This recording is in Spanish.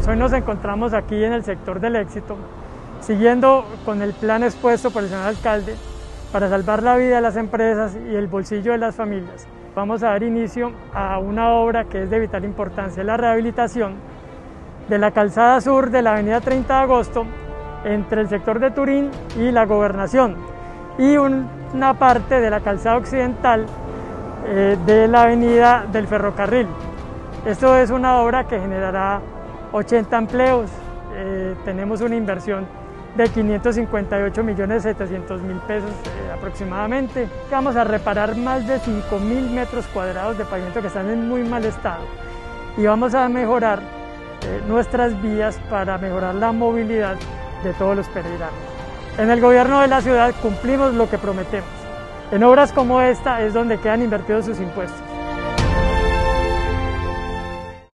Pues hoy nos encontramos aquí en el sector del éxito, siguiendo con el plan expuesto por el señor alcalde para salvar la vida de las empresas y el bolsillo de las familias. Vamos a dar inicio a una obra que es de vital importancia, la rehabilitación de la calzada sur de la avenida 30 de agosto entre el sector de Turín y la gobernación y una parte de la calzada occidental eh, de la avenida del ferrocarril. Esto es una obra que generará 80 empleos, eh, tenemos una inversión de 558 millones 700 mil pesos eh, aproximadamente. Vamos a reparar más de 5 mil metros cuadrados de pavimento que están en muy mal estado y vamos a mejorar eh, nuestras vías para mejorar la movilidad de todos los peregrinos. En el gobierno de la ciudad cumplimos lo que prometemos. En obras como esta es donde quedan invertidos sus impuestos.